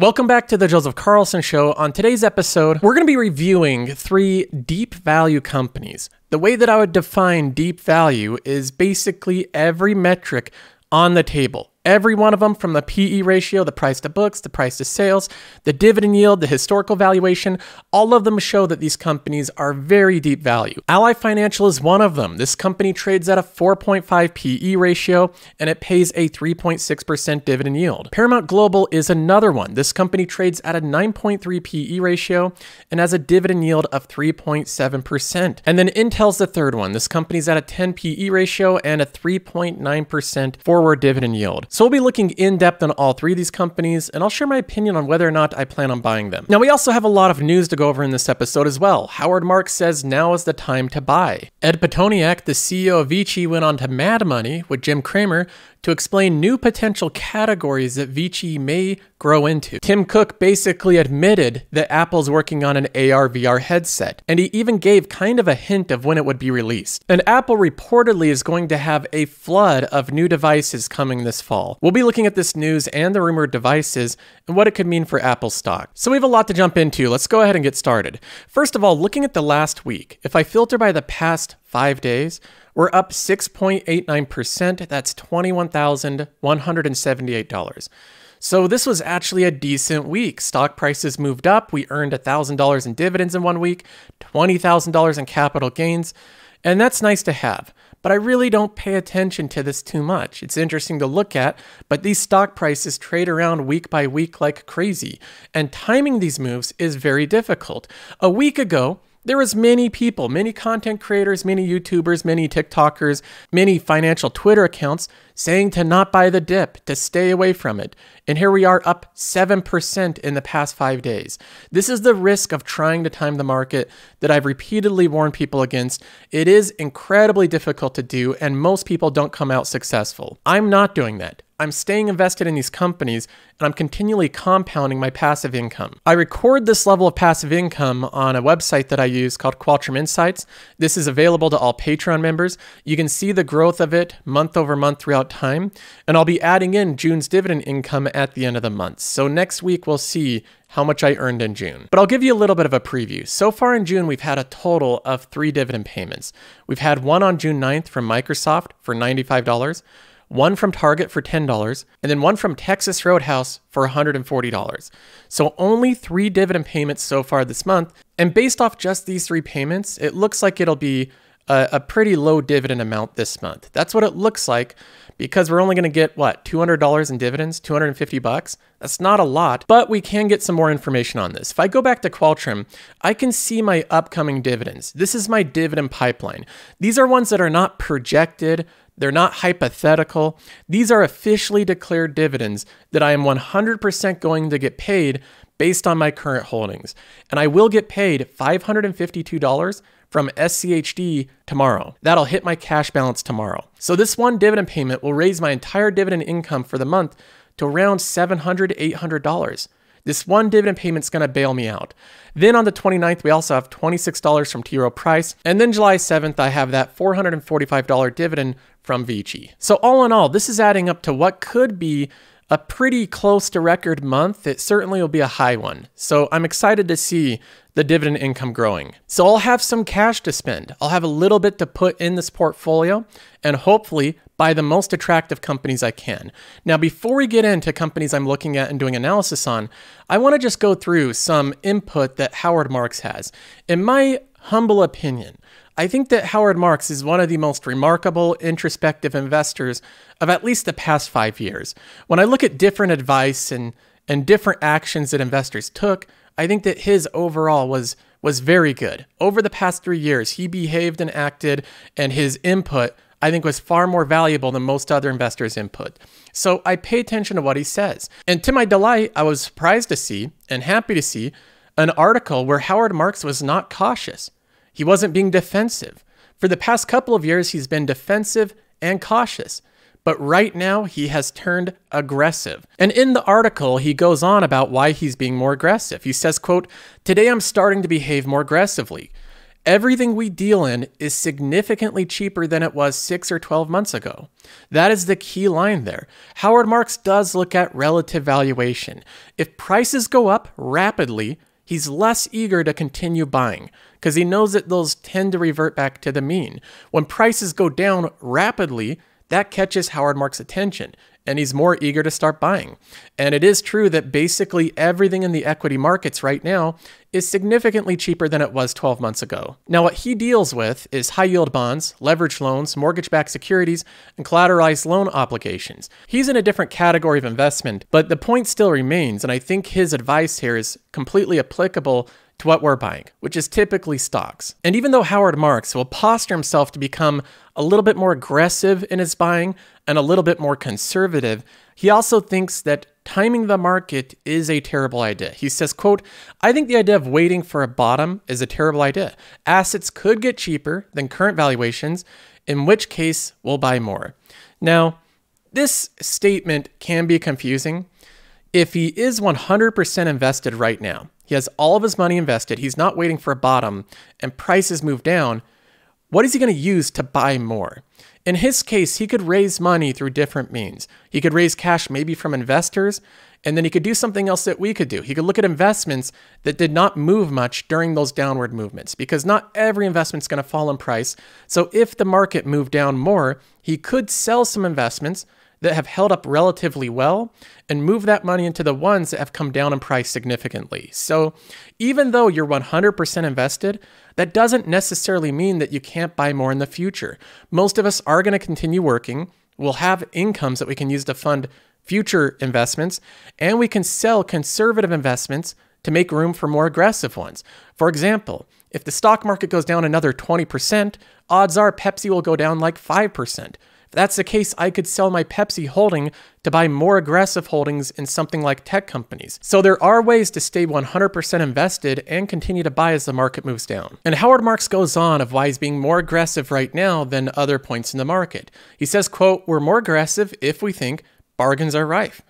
Welcome back to the Joseph Carlson Show. On today's episode, we're going to be reviewing three deep value companies. The way that I would define deep value is basically every metric on the table. Every one of them, from the PE ratio, the price to books, the price to sales, the dividend yield, the historical valuation, all of them show that these companies are very deep value. Ally Financial is one of them. This company trades at a 4.5 PE ratio and it pays a 3.6% dividend yield. Paramount Global is another one. This company trades at a 9.3 PE ratio and has a dividend yield of 3.7%. And then Intel's the third one. This company's at a 10 PE ratio and a 3.9% forward dividend yield. So we'll be looking in depth on all three of these companies, and I'll share my opinion on whether or not I plan on buying them. Now, we also have a lot of news to go over in this episode as well. Howard Marks says now is the time to buy. Ed Pitoniak, the CEO of Vici, went on to Mad Money with Jim Cramer to explain new potential categories that Vici may grow into. Tim Cook basically admitted that Apple's working on an AR VR headset, and he even gave kind of a hint of when it would be released. And Apple reportedly is going to have a flood of new devices coming this fall. We'll be looking at this news and the rumored devices and what it could mean for Apple stock. So we have a lot to jump into. Let's go ahead and get started. First of all, looking at the last week, if I filter by the past five days, we're up 6.89%. That's $21,178. So this was actually a decent week. Stock prices moved up. We earned $1,000 in dividends in one week, $20,000 in capital gains, and that's nice to have. But I really don't pay attention to this too much. It's interesting to look at, but these stock prices trade around week by week like crazy, and timing these moves is very difficult. A week ago, there was many people, many content creators, many YouTubers, many TikTokers, many financial Twitter accounts saying to not buy the dip, to stay away from it. And here we are up 7% in the past five days. This is the risk of trying to time the market that I've repeatedly warned people against. It is incredibly difficult to do, and most people don't come out successful. I'm not doing that. I'm staying invested in these companies and I'm continually compounding my passive income. I record this level of passive income on a website that I use called Qualtrim Insights. This is available to all Patreon members. You can see the growth of it month over month throughout time, and I'll be adding in June's dividend income at the end of the month. So next week we'll see how much I earned in June. But I'll give you a little bit of a preview. So far in June, we've had a total of three dividend payments. We've had one on June 9th from Microsoft for $95 one from Target for $10, and then one from Texas Roadhouse for $140. So only three dividend payments so far this month. And based off just these three payments, it looks like it'll be a, a pretty low dividend amount this month. That's what it looks like because we're only going to get what $200 in dividends 250 bucks that's not a lot but we can get some more information on this if i go back to qualtrim i can see my upcoming dividends this is my dividend pipeline these are ones that are not projected they're not hypothetical. These are officially declared dividends that I am 100% going to get paid based on my current holdings. And I will get paid $552 from SCHD tomorrow. That'll hit my cash balance tomorrow. So this one dividend payment will raise my entire dividend income for the month to around 700 to $800. This one dividend payment's going to bail me out. Then on the 29th, we also have $26 from T. Rowe Price. And then July 7th, I have that $445 dividend from Vici. So all in all, this is adding up to what could be a pretty close to record month. It certainly will be a high one. So I'm excited to see the dividend income growing. So I'll have some cash to spend. I'll have a little bit to put in this portfolio and hopefully buy the most attractive companies I can. Now, before we get into companies I'm looking at and doing analysis on, I want to just go through some input that Howard Marks has. In my humble opinion, I think that Howard Marks is one of the most remarkable introspective investors of at least the past five years. When I look at different advice and, and different actions that investors took, I think that his overall was was very good. Over the past three years, he behaved and acted, and his input I think was far more valuable than most other investors' input. So I pay attention to what he says. And to my delight, I was surprised to see and happy to see an article where Howard Marks was not cautious. He wasn't being defensive. For the past couple of years, he's been defensive and cautious. But right now, he has turned aggressive. And in the article, he goes on about why he's being more aggressive. He says, quote, Today I'm starting to behave more aggressively. Everything we deal in is significantly cheaper than it was six or 12 months ago. That is the key line there. Howard Marks does look at relative valuation. If prices go up rapidly, he's less eager to continue buying because he knows that those tend to revert back to the mean. When prices go down rapidly, that catches Howard Marks' attention and he's more eager to start buying. And it is true that basically everything in the equity markets right now is significantly cheaper than it was 12 months ago. Now, what he deals with is high yield bonds, leverage loans, mortgage backed securities, and collateralized loan obligations. He's in a different category of investment, but the point still remains, and I think his advice here is completely applicable to what we're buying, which is typically stocks. And even though Howard Marks will posture himself to become a little bit more aggressive in his buying and a little bit more conservative, he also thinks that timing the market is a terrible idea. He says, quote, I think the idea of waiting for a bottom is a terrible idea. Assets could get cheaper than current valuations, in which case we'll buy more. Now, this statement can be confusing. If he is 100% invested right now, he has all of his money invested. He's not waiting for a bottom and prices move down. What is he going to use to buy more? In his case, he could raise money through different means. He could raise cash maybe from investors, and then he could do something else that we could do. He could look at investments that did not move much during those downward movements because not every investment's going to fall in price. So if the market moved down more, he could sell some investments that have held up relatively well and move that money into the ones that have come down in price significantly. So even though you're 100% invested, that doesn't necessarily mean that you can't buy more in the future. Most of us are going to continue working. We'll have incomes that we can use to fund future investments, and we can sell conservative investments to make room for more aggressive ones. For example, if the stock market goes down another 20%, odds are Pepsi will go down like 5% that's the case, I could sell my Pepsi holding to buy more aggressive holdings in something like tech companies. So there are ways to stay 100% invested and continue to buy as the market moves down. And Howard Marks goes on of why he's being more aggressive right now than other points in the market. He says, quote, we're more aggressive if we think bargains are rife.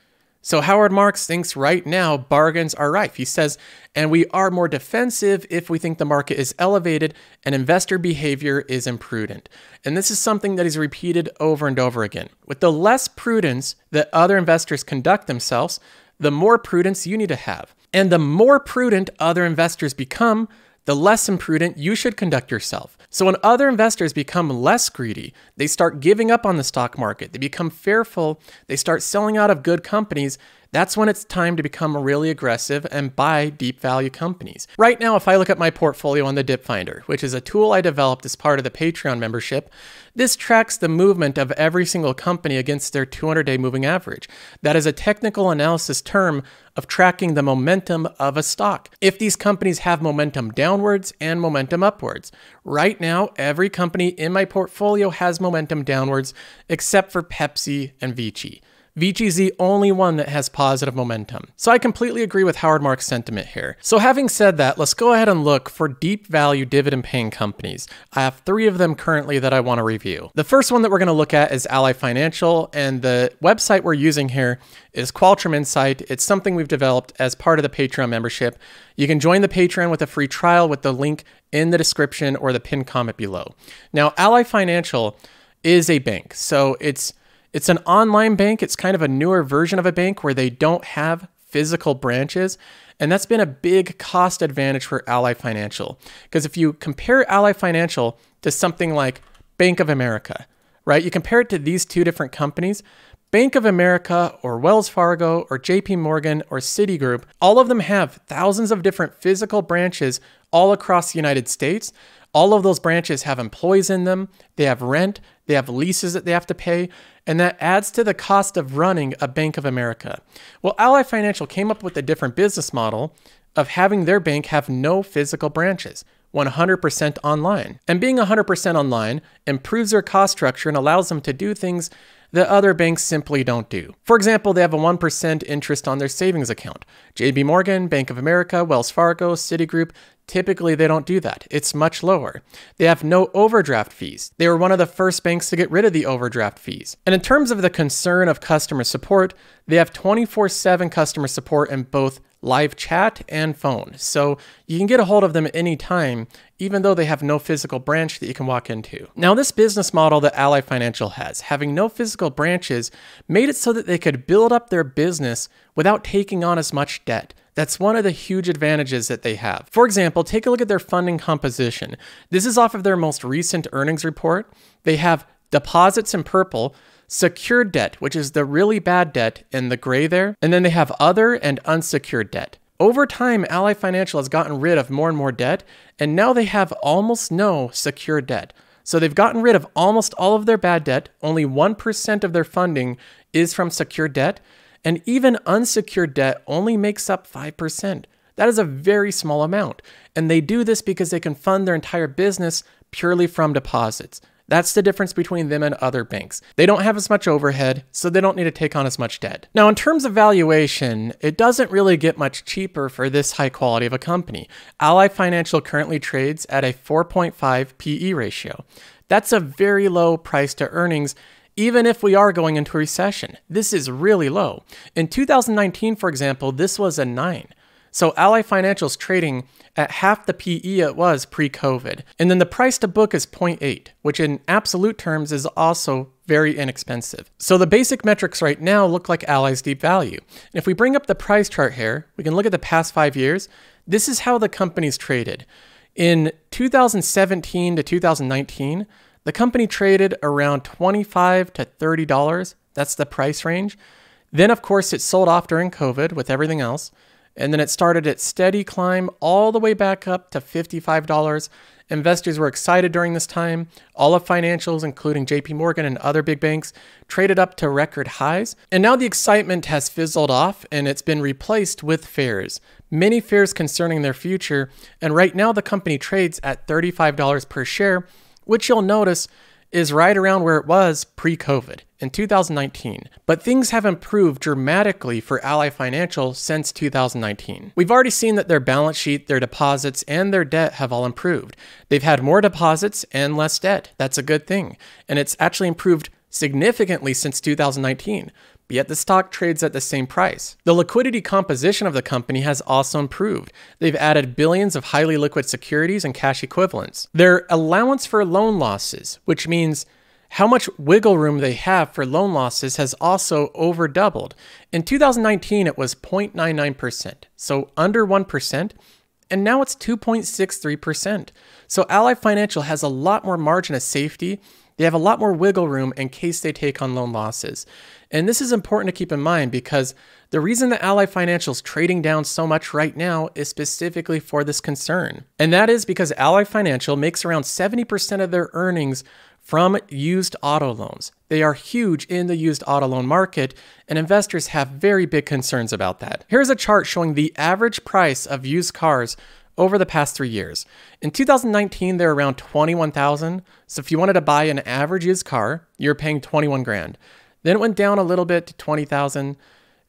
So Howard Marks thinks right now bargains are rife. He says, and we are more defensive if we think the market is elevated and investor behavior is imprudent. And this is something that is repeated over and over again. With the less prudence that other investors conduct themselves, the more prudence you need to have. And the more prudent other investors become, the less imprudent you should conduct yourself. So when other investors become less greedy, they start giving up on the stock market, they become fearful, they start selling out of good companies, that's when it's time to become really aggressive and buy deep value companies. Right now, if I look at my portfolio on the Dip Finder, which is a tool I developed as part of the Patreon membership, this tracks the movement of every single company against their 200 day moving average. That is a technical analysis term of tracking the momentum of a stock. If these companies have momentum downwards and momentum upwards. Right now, every company in my portfolio has momentum downwards except for Pepsi and Vici. Is the only one that has positive momentum. So I completely agree with Howard Marks' sentiment here. So having said that, let's go ahead and look for deep value dividend paying companies. I have three of them currently that I want to review. The first one that we're going to look at is Ally Financial, and the website we're using here is Qualtrim Insight. It's something we've developed as part of the Patreon membership. You can join the Patreon with a free trial with the link in the description or the pinned comment below. Now, Ally Financial is a bank, so it's it's an online bank. It's kind of a newer version of a bank where they don't have physical branches. And that's been a big cost advantage for Ally Financial. Because if you compare Ally Financial to something like Bank of America, right? You compare it to these two different companies, Bank of America or Wells Fargo or JP Morgan or Citigroup, all of them have thousands of different physical branches all across the United States. All of those branches have employees in them, they have rent, they have leases that they have to pay, and that adds to the cost of running a Bank of America. Well, Ally Financial came up with a different business model of having their bank have no physical branches. 100% online. And being 100% online improves their cost structure and allows them to do things that other banks simply don't do. For example, they have a 1% interest on their savings account. JP Morgan, Bank of America, Wells Fargo, Citigroup, Typically, they don't do that. It's much lower. They have no overdraft fees. They were one of the first banks to get rid of the overdraft fees. And in terms of the concern of customer support, they have 24 7 customer support in both live chat and phone. So you can get a hold of them anytime even though they have no physical branch that you can walk into. Now, this business model that Ally Financial has, having no physical branches, made it so that they could build up their business without taking on as much debt. That's one of the huge advantages that they have. For example, take a look at their funding composition. This is off of their most recent earnings report. They have deposits in purple, secured debt, which is the really bad debt in the gray there, and then they have other and unsecured debt. Over time, Ally Financial has gotten rid of more and more debt, and now they have almost no secured debt. So they've gotten rid of almost all of their bad debt. Only 1% of their funding is from secured debt, and even unsecured debt only makes up 5%. That is a very small amount. And they do this because they can fund their entire business purely from deposits. That's the difference between them and other banks. They don't have as much overhead, so they don't need to take on as much debt. Now, in terms of valuation, it doesn't really get much cheaper for this high quality of a company. Ally Financial currently trades at a 4.5 PE ratio. That's a very low price to earnings even if we are going into a recession. This is really low. In 2019, for example, this was a 9. So Ally Financial's trading at half the PE it was pre-COVID. And then the price to book is 0.8, which in absolute terms is also very inexpensive. So the basic metrics right now look like Ally's deep value. And if we bring up the price chart here, we can look at the past 5 years. This is how the company's traded. In 2017 to 2019, the company traded around 25 to $30. That's the price range. Then, of course, it sold off during COVID with everything else. And then it started its steady climb all the way back up to $55. Investors were excited during this time. All of financials, including JP Morgan and other big banks, traded up to record highs. And now the excitement has fizzled off and it's been replaced with fears. Many fears concerning their future. And right now the company trades at $35 per share, which you'll notice is right around where it was pre COVID in 2019. But things have improved dramatically for Ally Financial since 2019. We've already seen that their balance sheet, their deposits, and their debt have all improved. They've had more deposits and less debt. That's a good thing. And it's actually improved significantly since 2019 yet the stock trades at the same price. The liquidity composition of the company has also improved. They've added billions of highly liquid securities and cash equivalents. Their allowance for loan losses, which means how much wiggle room they have for loan losses has also over doubled. In 2019, it was 0.99%, so under 1%, and now it's 2.63%. So Ally Financial has a lot more margin of safety they have a lot more wiggle room in case they take on loan losses. And this is important to keep in mind because the reason that Ally Financial is trading down so much right now is specifically for this concern. And that is because Ally Financial makes around 70% of their earnings from used auto loans. They are huge in the used auto loan market, and investors have very big concerns about that. Here's a chart showing the average price of used cars over the past three years. In 2019, they're around 21,000. So if you wanted to buy an average used car, you're paying 21 grand. Then it went down a little bit to 20,000.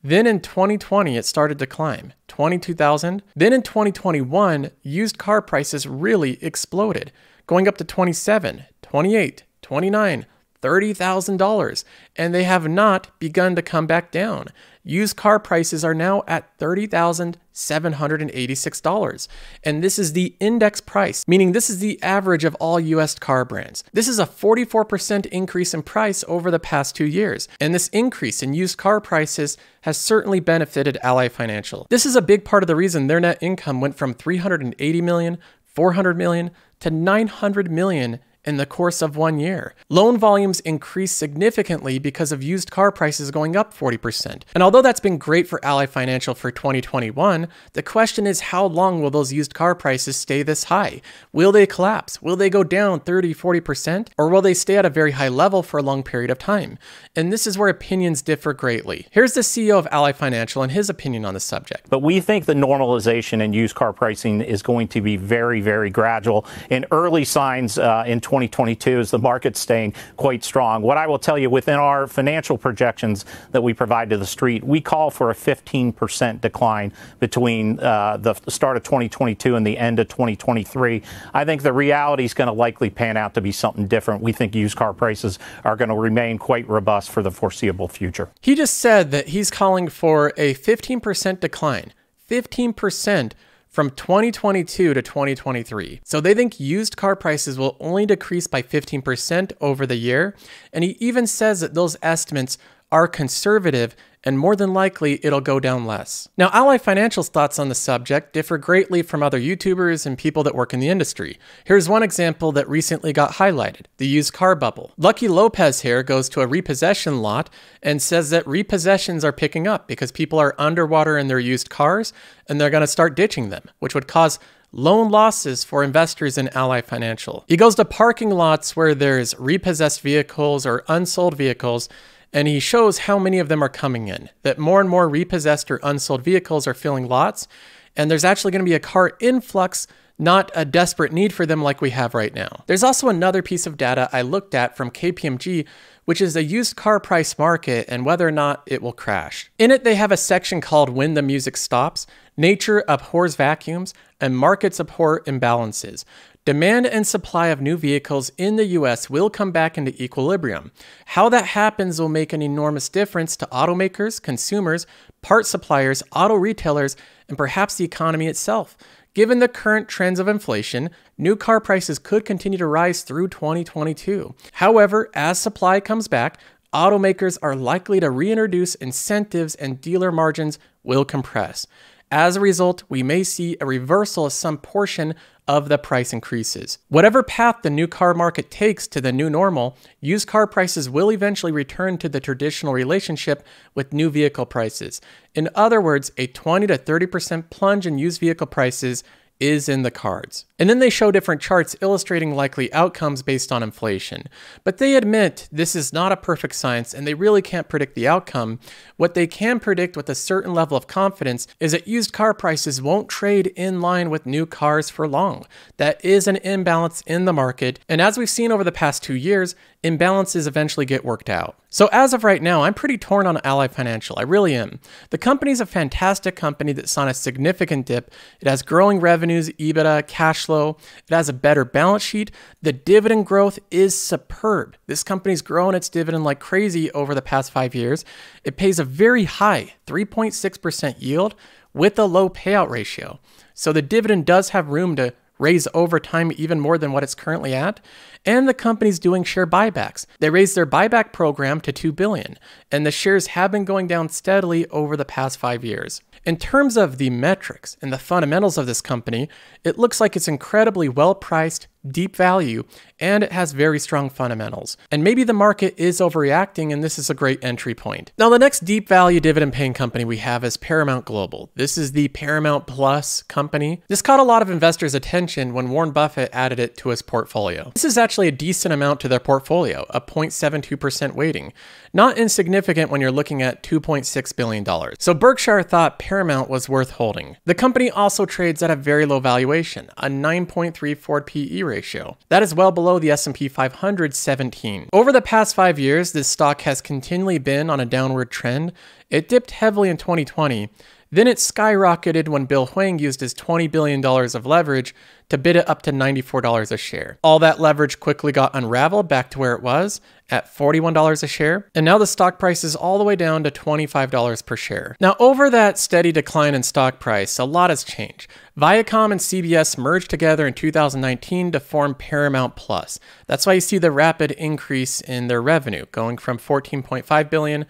Then in 2020, it started to climb 22,000. Then in 2021, used car prices really exploded, going up to 27, 28, 29, $30,000, and they have not begun to come back down. Used car prices are now at $30,786. And this is the index price, meaning this is the average of all US car brands. This is a 44% increase in price over the past two years. And this increase in used car prices has certainly benefited Ally Financial. This is a big part of the reason their net income went from 380 million, 400 million to 900 million in the course of one year. Loan volumes increased significantly because of used car prices going up 40%. And although that's been great for Ally Financial for 2021, the question is how long will those used car prices stay this high? Will they collapse? Will they go down 30, 40%? Or will they stay at a very high level for a long period of time? And this is where opinions differ greatly. Here's the CEO of Ally Financial and his opinion on the subject. But we think the normalization in used car pricing is going to be very, very gradual. And early signs uh, in 2022 is the market staying quite strong. What I will tell you within our financial projections that we provide to the street, we call for a 15% decline between uh, the start of 2022 and the end of 2023. I think the reality is going to likely pan out to be something different. We think used car prices are going to remain quite robust for the foreseeable future. He just said that he's calling for a 15% decline. 15% from 2022 to 2023. So they think used car prices will only decrease by 15% over the year. And he even says that those estimates are conservative and more than likely it'll go down less. Now, Ally Financial's thoughts on the subject differ greatly from other YouTubers and people that work in the industry. Here's one example that recently got highlighted the used car bubble. Lucky Lopez here goes to a repossession lot and says that repossessions are picking up because people are underwater in their used cars and they're going to start ditching them, which would cause loan losses for investors in Ally Financial. He goes to parking lots where there's repossessed vehicles or unsold vehicles and he shows how many of them are coming in, that more and more repossessed or unsold vehicles are filling lots, and there's actually going to be a car influx, not a desperate need for them like we have right now. There's also another piece of data I looked at from KPMG, which is the used car price market and whether or not it will crash. In it, they have a section called When the Music Stops, Nature Abhors Vacuums, and Markets Abhor Imbalances. Demand and supply of new vehicles in the US will come back into equilibrium. How that happens will make an enormous difference to automakers, consumers, part suppliers, auto retailers, and perhaps the economy itself. Given the current trends of inflation, new car prices could continue to rise through 2022. However, as supply comes back, automakers are likely to reintroduce incentives and dealer margins will compress. As a result, we may see a reversal of some portion of the price increases. Whatever path the new car market takes to the new normal, used car prices will eventually return to the traditional relationship with new vehicle prices. In other words, a 20 to 30% plunge in used vehicle prices is in the cards. And then they show different charts illustrating likely outcomes based on inflation. But they admit this is not a perfect science and they really can't predict the outcome. What they can predict with a certain level of confidence is that used car prices won't trade in line with new cars for long. That is an imbalance in the market. And as we've seen over the past two years, imbalances eventually get worked out. So as of right now, I'm pretty torn on Ally Financial. I really am. The company's a fantastic company that saw a significant dip. It has growing revenues, EBITDA, cash flow. It has a better balance sheet. The dividend growth is superb. This company's grown its dividend like crazy over the past five years. It pays a very high 3.6% yield with a low payout ratio. So the dividend does have room to raise over time even more than what it's currently at and the company's doing share buybacks. They raised their buyback program to 2 billion and the shares have been going down steadily over the past 5 years. In terms of the metrics and the fundamentals of this company, it looks like it's incredibly well priced, deep value, and it has very strong fundamentals. And maybe the market is overreacting and this is a great entry point. Now, the next deep value dividend paying company we have is Paramount Global. This is the Paramount Plus company. This caught a lot of investors' attention when Warren Buffett added it to his portfolio. This is actually a decent amount to their portfolio, a 0.72% weighting. Not insignificant when you're looking at $2.6 billion. So Berkshire thought Paramount was worth holding. The company also trades at a very low valuation, a 9.34 PE ratio. That is well below the S&P 500 17. Over the past 5 years, this stock has continually been on a downward trend. It dipped heavily in 2020, then it skyrocketed when Bill Hwang used his $20 billion of leverage to bid it up to $94 a share. All that leverage quickly got unraveled back to where it was at $41 a share, and now the stock price is all the way down to $25 per share. Now, over that steady decline in stock price, a lot has changed. Viacom and CBS merged together in 2019 to form Paramount Plus. That's why you see the rapid increase in their revenue, going from 14.5 billion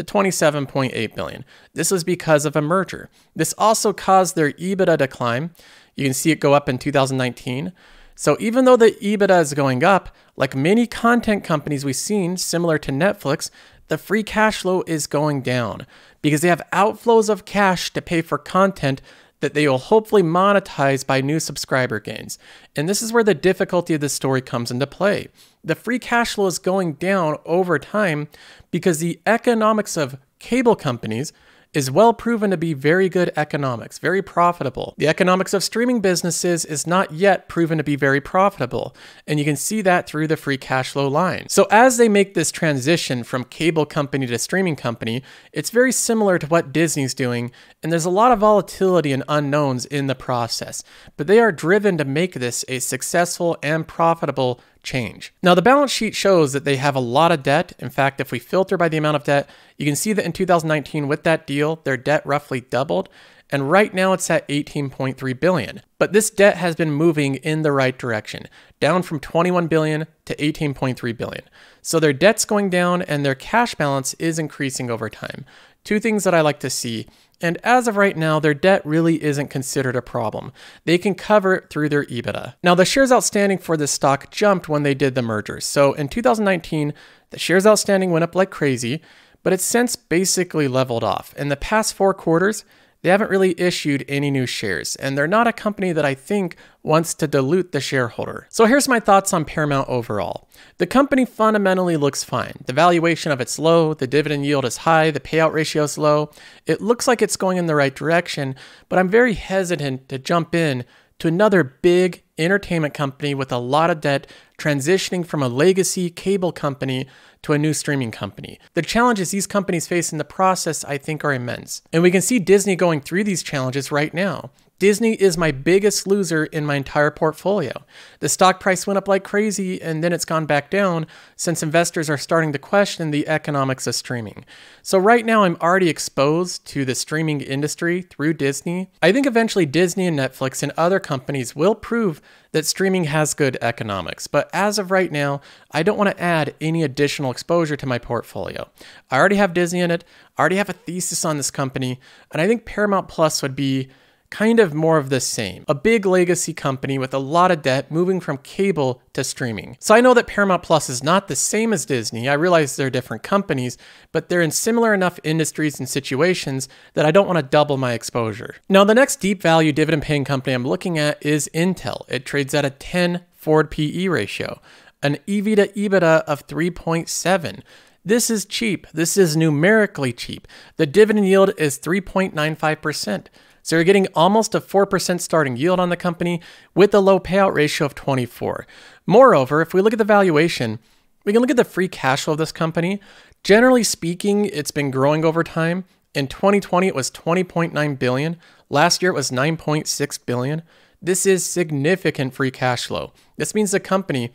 to 27.8 billion. This was because of a merger. This also caused their EBITDA decline. You can see it go up in 2019. So even though the EBITDA is going up, like many content companies we've seen, similar to Netflix, the free cash flow is going down because they have outflows of cash to pay for content that they will hopefully monetize by new subscriber gains. And this is where the difficulty of the story comes into play. The free cash flow is going down over time because the economics of cable companies is well proven to be very good economics, very profitable. The economics of streaming businesses is not yet proven to be very profitable, and you can see that through the free cash flow line. So as they make this transition from cable company to streaming company, it's very similar to what Disney's doing, and there's a lot of volatility and unknowns in the process, but they are driven to make this a successful and profitable change. Now, the balance sheet shows that they have a lot of debt. In fact, if we filter by the amount of debt, you can see that in 2019, with that deal, their debt roughly doubled. and right now it's at 18.3 billion. But this debt has been moving in the right direction, down from 21 billion to 18.3 billion. So their debt's going down and their cash balance is increasing over time. Two things that I like to see. And as of right now, their debt really isn't considered a problem. They can cover it through their EBITDA. Now, the shares outstanding for this stock jumped when they did the merger. So in 2019, the shares outstanding went up like crazy, but it's since basically leveled off. In the past four quarters, they haven't really issued any new shares, and they're not a company that I think wants to dilute the shareholder. So here's my thoughts on Paramount overall. The company fundamentally looks fine. The valuation of it's low, the dividend yield is high, the payout ratio is low. It looks like it's going in the right direction, but I'm very hesitant to jump in to another big entertainment company with a lot of debt transitioning from a legacy cable company to a new streaming company. The challenges these companies face in the process, I think, are immense. And we can see Disney going through these challenges right now. Disney is my biggest loser in my entire portfolio. The stock price went up like crazy and then it's gone back down since investors are starting to question the economics of streaming. So, right now, I'm already exposed to the streaming industry through Disney. I think eventually Disney and Netflix and other companies will prove that streaming has good economics, but as of right now, I don't want to add any additional exposure to my portfolio. I already have Disney in it, I already have a thesis on this company, and I think Paramount Plus would be kind of more of the same. A big legacy company with a lot of debt moving from cable to streaming. So I know that Paramount Plus is not the same as Disney. I realize they're different companies, but they're in similar enough industries and situations that I don't want to double my exposure. Now, the next deep value dividend paying company I'm looking at is Intel. It trades at a 10 forward PE ratio, an EV to EBITDA of 3.7. This is cheap. This is numerically cheap. The dividend yield is 3.95%. So you're getting almost a 4% starting yield on the company with a low payout ratio of 24. Moreover, if we look at the valuation, we can look at the free cash flow of this company. Generally speaking, it's been growing over time. In 2020, it was 20.9 billion. Last year, it was 9.6 billion. This is significant free cash flow. This means the company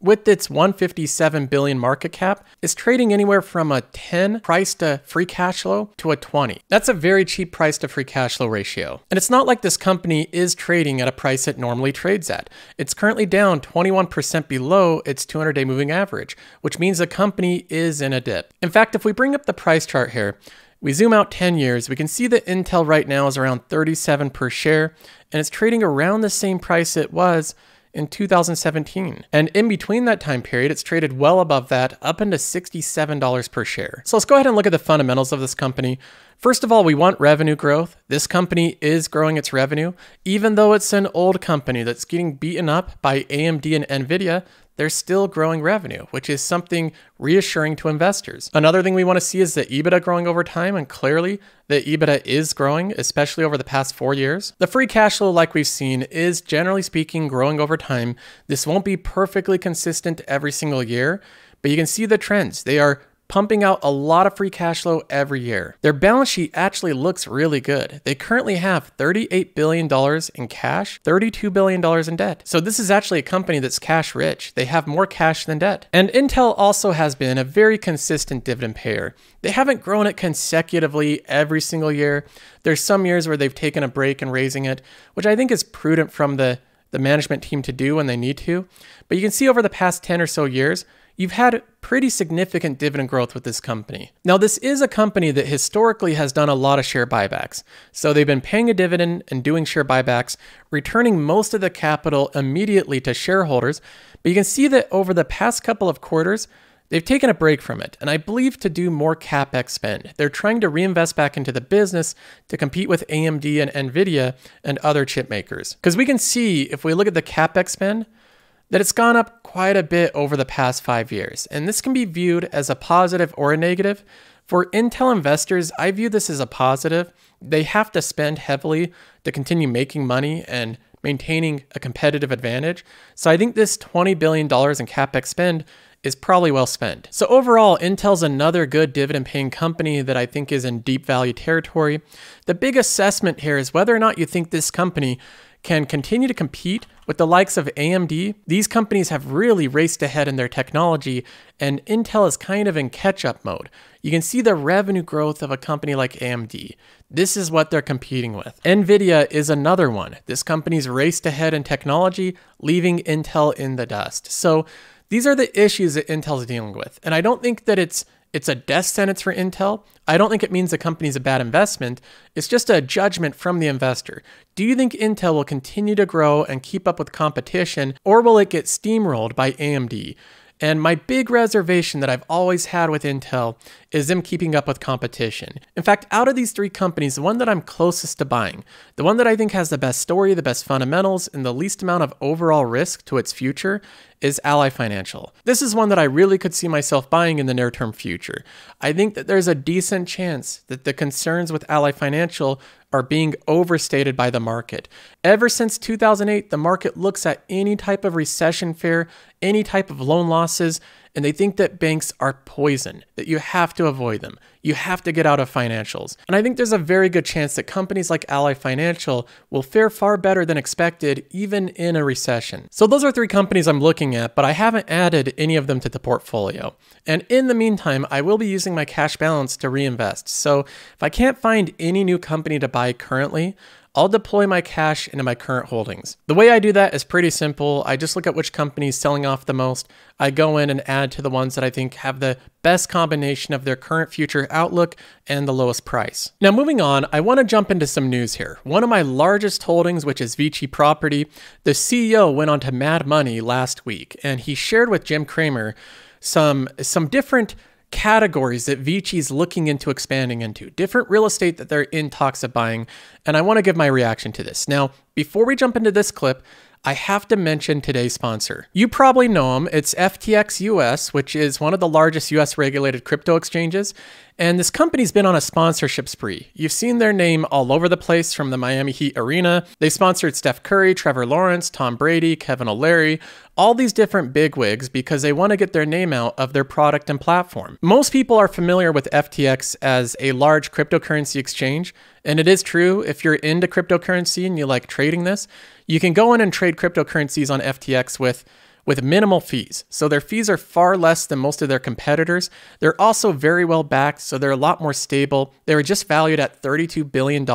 with its 157 billion market cap, is trading anywhere from a 10 price to free cash flow to a 20. That's a very cheap price to free cash flow ratio. And it's not like this company is trading at a price it normally trades at. It's currently down 21% below its 200 day moving average, which means the company is in a dip. In fact, if we bring up the price chart here, we zoom out 10 years, we can see that Intel right now is around 37 per share, and it's trading around the same price it was in 2017. And in between that time period, it's traded well above that, up into $67 per share. So let's go ahead and look at the fundamentals of this company. First of all, we want revenue growth. This company is growing its revenue. Even though it's an old company that's getting beaten up by AMD and Nvidia, they're still growing revenue, which is something reassuring to investors. Another thing we want to see is the EBITDA growing over time, and clearly the EBITDA is growing, especially over the past four years. The free cash flow, like we've seen, is generally speaking growing over time. This won't be perfectly consistent every single year, but you can see the trends. They are pumping out a lot of free cash flow every year. Their balance sheet actually looks really good. They currently have $38 billion in cash, $32 billion in debt. So this is actually a company that's cash rich. They have more cash than debt. And Intel also has been a very consistent dividend payer. They haven't grown it consecutively every single year. There's some years where they've taken a break in raising it, which I think is prudent from the the management team to do when they need to. But you can see over the past 10 or so years, you've had pretty significant dividend growth with this company. Now, this is a company that historically has done a lot of share buybacks. So they've been paying a dividend and doing share buybacks, returning most of the capital immediately to shareholders. But you can see that over the past couple of quarters, They've taken a break from it, and I believe to do more capex spend. They're trying to reinvest back into the business to compete with AMD and Nvidia and other chip makers. Because we can see, if we look at the capex spend, that it's gone up quite a bit over the past five years, and this can be viewed as a positive or a negative. For Intel investors, I view this as a positive. They have to spend heavily to continue making money and maintaining a competitive advantage. So I think this $20 billion in capex spend is probably well spent. So overall, Intel's another good dividend paying company that I think is in deep value territory. The big assessment here is whether or not you think this company can continue to compete with the likes of AMD, these companies have really raced ahead in their technology, and Intel is kind of in catch up mode. You can see the revenue growth of a company like AMD. This is what they're competing with. Nvidia is another one. This company's raced ahead in technology, leaving Intel in the dust. So these are the issues that Intel's dealing with. And I don't think that it's it's a death sentence for Intel. I don't think it means the company's a bad investment. It's just a judgment from the investor. Do you think Intel will continue to grow and keep up with competition, or will it get steamrolled by AMD? And my big reservation that I've always had with Intel is them keeping up with competition. In fact, out of these three companies, the one that I'm closest to buying, the one that I think has the best story, the best fundamentals, and the least amount of overall risk to its future is Ally Financial. This is one that I really could see myself buying in the near term future. I think that there's a decent chance that the concerns with Ally Financial are being overstated by the market. Ever since 2008, the market looks at any type of recession fear, any type of loan losses, and they think that banks are poison, that you have to avoid them. You have to get out of financials. And I think there's a very good chance that companies like Ally Financial will fare far better than expected, even in a recession. So those are three companies I'm looking at, but I haven't added any of them to the portfolio. And in the meantime, I will be using my cash balance to reinvest. So if I can't find any new company to buy currently, I'll deploy my cash into my current holdings. The way I do that is pretty simple. I just look at which company is selling off the most. I go in and add to the ones that I think have the best combination of their current future outlook and the lowest price. Now, moving on, I want to jump into some news here. One of my largest holdings, which is Vici Property, the CEO went on to Mad Money last week and he shared with Jim Cramer some some different categories that Vici's looking into expanding into, different real estate that they're in talks of buying, and I want to give my reaction to this. Now, before we jump into this clip, I have to mention today's sponsor. You probably know them. It's FTX US, which is one of the largest US regulated crypto exchanges. And this company's been on a sponsorship spree. You've seen their name all over the place from the Miami Heat Arena. They sponsored Steph Curry, Trevor Lawrence, Tom Brady, Kevin O'Leary, all these different bigwigs because they want to get their name out of their product and platform. Most people are familiar with FTX as a large cryptocurrency exchange. And it is true, if you're into cryptocurrency and you like trading this, you can go in and trade cryptocurrencies on FTX with with minimal fees. So their fees are far less than most of their competitors. They're also very well backed, so they're a lot more stable. They were just valued at $32 billion.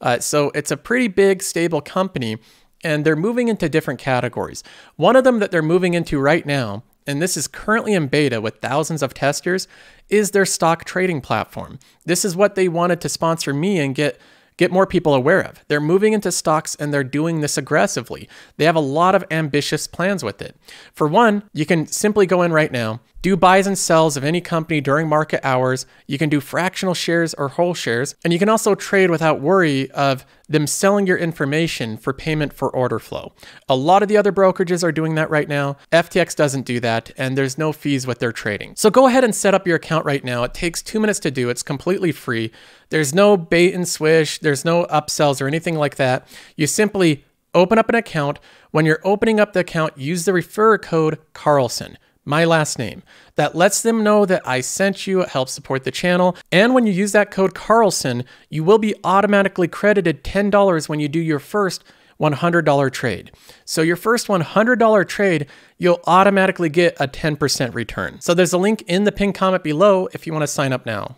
Uh, so it's a pretty big, stable company, and they're moving into different categories. One of them that they're moving into right now, and this is currently in beta with thousands of testers, is their stock trading platform. This is what they wanted to sponsor me and get get more people aware of. They're moving into stocks and they're doing this aggressively. They have a lot of ambitious plans with it. For one, you can simply go in right now, do buys and sells of any company during market hours. You can do fractional shares or whole shares, and you can also trade without worry of them selling your information for payment for order flow. A lot of the other brokerages are doing that right now. FTX doesn't do that, and there's no fees with their trading. So go ahead and set up your account right now. It takes two minutes to do. It's completely free. There's no bait and swish. There's no upsells or anything like that. You simply open up an account. When you're opening up the account, use the referrer code Carlson my last name. That lets them know that I sent you, it helps support the channel. And when you use that code Carlson, you will be automatically credited $10 when you do your first $100 trade. So your first $100 trade, you'll automatically get a 10% return. So there's a link in the pinned comment below if you want to sign up now.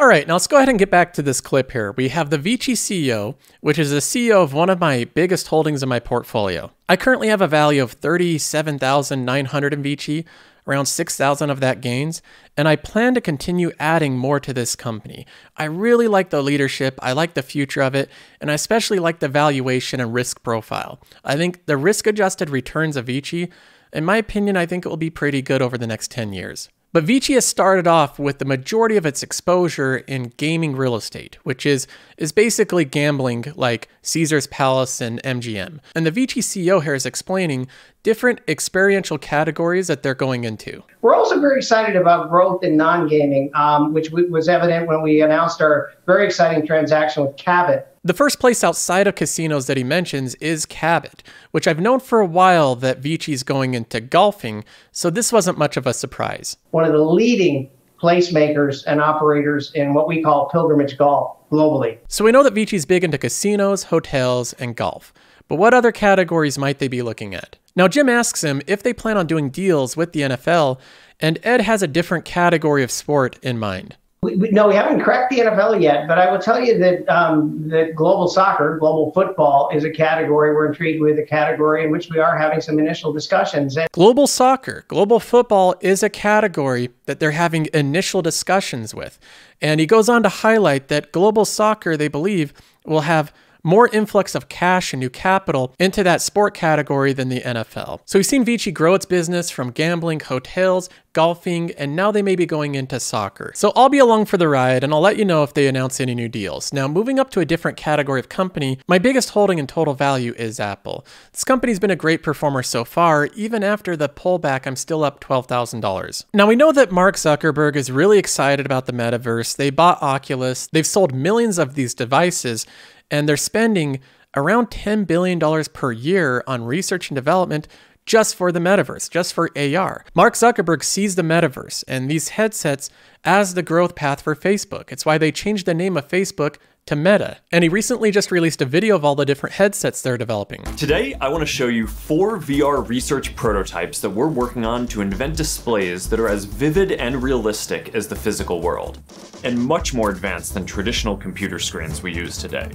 All right, now let's go ahead and get back to this clip here. We have the Vici CEO, which is the CEO of one of my biggest holdings in my portfolio. I currently have a value of 37,900 in Vici, around 6,000 of that gains, and I plan to continue adding more to this company. I really like the leadership, I like the future of it, and I especially like the valuation and risk profile. I think the risk adjusted returns of Vici, in my opinion, I think it will be pretty good over the next 10 years. But Vici has started off with the majority of its exposure in gaming real estate, which is, is basically gambling like Caesars Palace and MGM. And the Vici CEO here is explaining different experiential categories that they're going into. We're also very excited about growth in non gaming, um, which was evident when we announced our very exciting transaction with Cabot. The first place outside of casinos that he mentions is Cabot, which I've known for a while that Vici's going into golfing, so this wasn't much of a surprise. One of the leading placemakers and operators in what we call pilgrimage golf globally. So we know that Vici's big into casinos, hotels, and golf. But what other categories might they be looking at? Now, Jim asks him if they plan on doing deals with the NFL, and Ed has a different category of sport in mind. We, we, no, we haven't cracked the NFL yet, but I will tell you that um, that global soccer, global football, is a category we're intrigued with, a category in which we are having some initial discussions. And global soccer, global football is a category that they're having initial discussions with. And he goes on to highlight that global soccer, they believe, will have more influx of cash and new capital into that sport category than the NFL. So we've seen Vici grow its business from gambling, hotels, golfing, and now they may be going into soccer. So I'll be along for the ride and I'll let you know if they announce any new deals. Now, moving up to a different category of company, my biggest holding in total value is Apple. This company's been a great performer so far, even after the pullback, I'm still up $12,000. Now, we know that Mark Zuckerberg is really excited about the metaverse. They bought Oculus, they've sold millions of these devices, and they're spending around $10 billion per year on research and development just for the metaverse, just for AR. Mark Zuckerberg sees the metaverse and these headsets as the growth path for Facebook. It's why they changed the name of Facebook to Meta. And he recently just released a video of all the different headsets they're developing. Today, I want to show you four VR research prototypes that we're working on to invent displays that are as vivid and realistic as the physical world, and much more advanced than traditional computer screens we use today.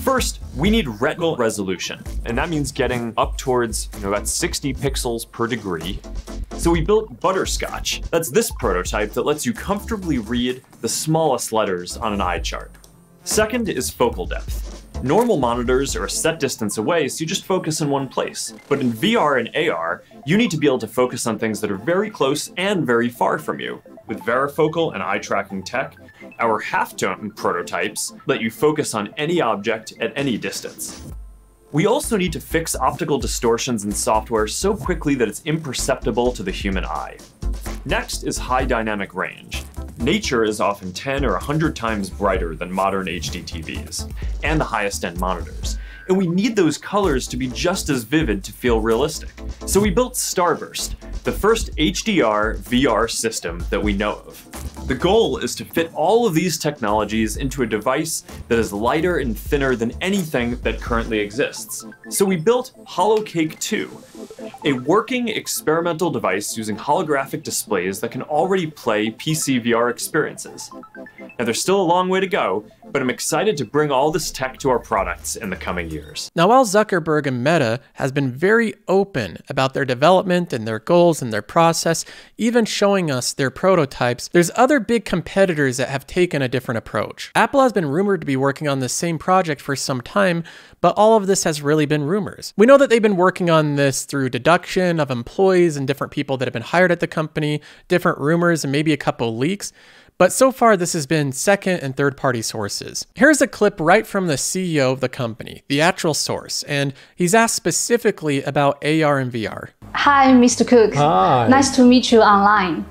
First, we need retinal resolution, and that means getting up towards you know, about 60 pixels per degree. So we built Butterscotch. That's this prototype that lets you comfortably read the smallest letters on an eye chart. Second is focal depth. Normal monitors are a set distance away, so you just focus in one place. But in VR and AR, you need to be able to focus on things that are very close and very far from you. With varifocal and eye tracking tech, our Half Dome prototypes let you focus on any object at any distance. We also need to fix optical distortions in software so quickly that it's imperceptible to the human eye. Next is high dynamic range. Nature is often 10 or 100 times brighter than modern HD TVs, and the highest end monitors and we need those colors to be just as vivid to feel realistic. So we built Starburst, the first HDR VR system that we know of. The goal is to fit all of these technologies into a device that is lighter and thinner than anything that currently exists. So we built HoloCake 2, a working experimental device using holographic displays that can already play PC VR experiences. Now there's still a long way to go, but I'm excited to bring all this tech to our products in the coming years. Now while Zuckerberg and Meta has been very open about their development and their goals and their process, even showing us their prototypes, there's other big competitors that have taken a different approach. Apple has been rumored to be working on the same project for some time, but all of this has really been rumors. We know that they've been working on this through deduction of employees and different people that have been hired at the company, different rumors, and maybe a couple leaks. But so far, this has been second and third party sources. Here's a clip right from the CEO of the company, the actual source, and he's asked specifically about AR and VR. Hi, Mr. Cook. Hi. Nice to meet you online.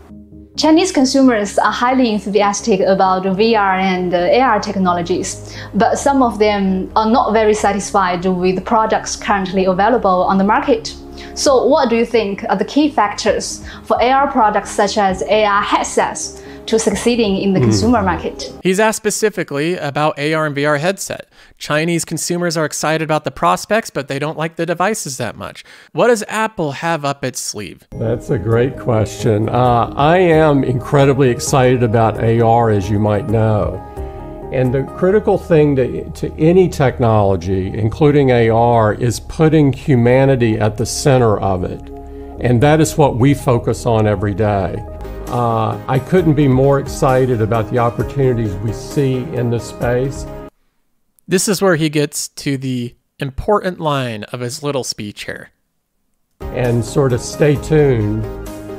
Chinese consumers are highly enthusiastic about VR and uh, AR technologies, but some of them are not very satisfied with the products currently available on the market. So, what do you think are the key factors for AR products such as AR headsets to succeeding in the mm. consumer market. He's asked specifically about AR and VR headset. Chinese consumers are excited about the prospects, but they don't like the devices that much. What does Apple have up its sleeve? That's a great question. Uh, I am incredibly excited about AR, as you might know. And the critical thing to, to any technology, including AR, is putting humanity at the center of it. And that is what we focus on every day. Uh, I couldn't be more excited about the opportunities we see in this space. This is where he gets to the important line of his little speech here. And sort of stay tuned,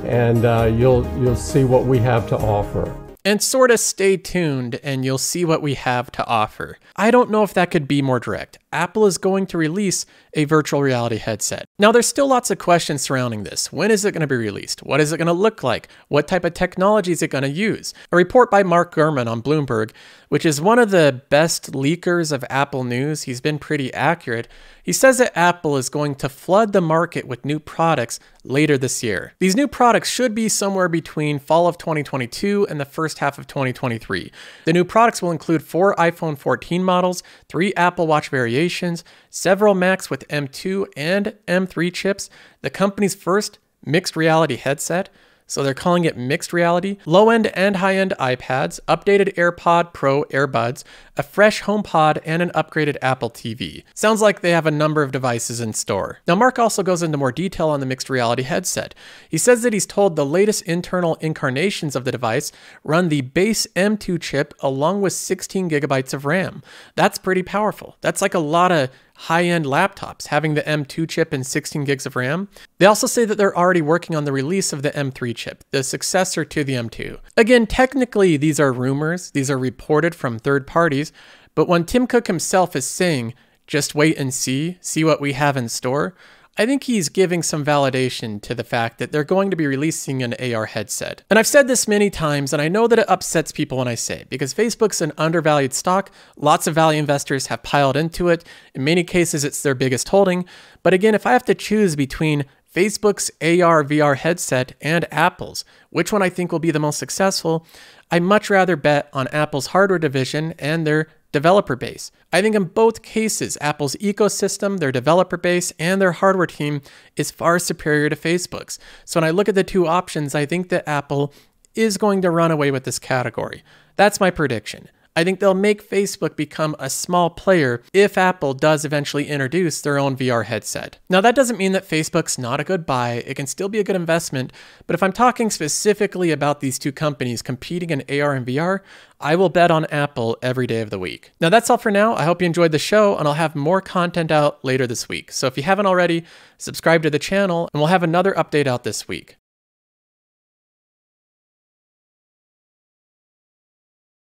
and uh, you'll you'll see what we have to offer and sort of stay tuned and you'll see what we have to offer. I don't know if that could be more direct. Apple is going to release a virtual reality headset. Now, there's still lots of questions surrounding this. When is it going to be released? What is it going to look like? What type of technology is it going to use? A report by Mark Gurman on Bloomberg, which is one of the best leakers of Apple news, he's been pretty accurate. He says that Apple is going to flood the market with new products later this year. These new products should be somewhere between fall of 2022 and the first half of 2023. The new products will include four iPhone 14 models, three Apple Watch variations, several Macs with M2 and M3 chips, the company's first mixed reality headset, so they're calling it mixed reality, low end and high end iPads, updated AirPod Pro earbuds, a fresh HomePod, and an upgraded Apple TV. Sounds like they have a number of devices in store. Now, Mark also goes into more detail on the mixed reality headset. He says that he's told the latest internal incarnations of the device run the base M2 chip along with 16 gigabytes of RAM. That's pretty powerful. That's like a lot of high end laptops having the M2 chip and 16 gigs of RAM. They also say that they're already working on the release of the M3 chip, the successor to the M2. Again, technically, these are rumors, these are reported from third parties, but when Tim Cook himself is saying, just wait and see, see what we have in store, I think he's giving some validation to the fact that they're going to be releasing an AR headset. And I've said this many times, and I know that it upsets people when I say it, because Facebook's an undervalued stock. Lots of value investors have piled into it. In many cases, it's their biggest holding. But again, if I have to choose between Facebook's AR VR headset and Apple's, which one I think will be the most successful, I much rather bet on Apple's hardware division and their developer base. I think in both cases, Apple's ecosystem, their developer base, and their hardware team is far superior to Facebook's. So when I look at the two options, I think that Apple is going to run away with this category. That's my prediction. I think they'll make Facebook become a small player if Apple does eventually introduce their own VR headset. Now, that doesn't mean that Facebook's not a good buy, it can still be a good investment, but if I'm talking specifically about these two companies competing in AR and VR, I will bet on Apple every day of the week. Now, that's all for now. I hope you enjoyed the show, and I'll have more content out later this week. So if you haven't already, subscribe to the channel, and we'll have another update out this week.